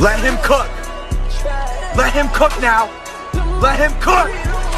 Let him cook. Let him cook now. Let him cook.